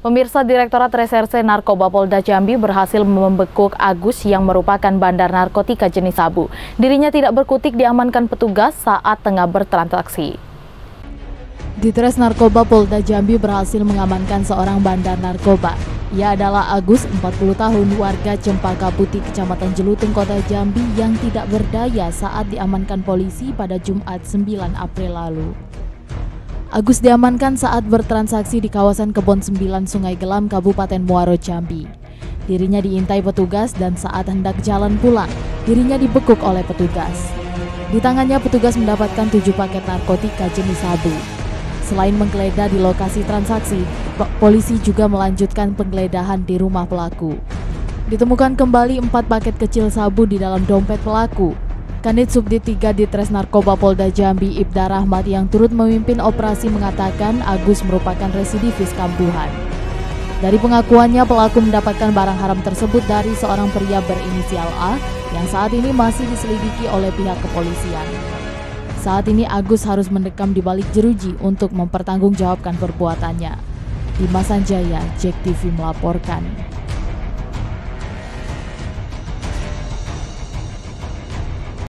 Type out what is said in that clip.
Pemirsa Direktorat Reserse Narkoba Polda Jambi berhasil membekuk Agus yang merupakan bandar narkotika jenis sabu. Dirinya tidak berkutik diamankan petugas saat tengah bertransaksi. Ditres Narkoba Polda Jambi berhasil mengamankan seorang bandar narkoba. Ia adalah Agus, 40 tahun, warga Cempaka Putih, Kecamatan Jelutung, Kota Jambi yang tidak berdaya saat diamankan polisi pada Jumat 9 April lalu. Agus diamankan saat bertransaksi di kawasan Kebon Sembilan Sungai Gelam, Kabupaten Muaro Jambi. Dirinya diintai petugas dan saat hendak jalan pulang, dirinya dibekuk oleh petugas. Di tangannya petugas mendapatkan tujuh paket narkotika jenis sabu. Selain menggeledah di lokasi transaksi, polisi juga melanjutkan penggeledahan di rumah pelaku. Ditemukan kembali empat paket kecil sabu di dalam dompet pelaku, Kanit Subdit 3 Ditres Narkoba Polda Jambi Ibda Rahmat yang turut memimpin operasi mengatakan Agus merupakan residivis kambuhan. Dari pengakuannya pelaku mendapatkan barang haram tersebut dari seorang pria berinisial A yang saat ini masih diselidiki oleh pihak kepolisian. Saat ini Agus harus mendekam di balik jeruji untuk mempertanggungjawabkan perbuatannya. Dimas Sanjaya, Jack TV melaporkan.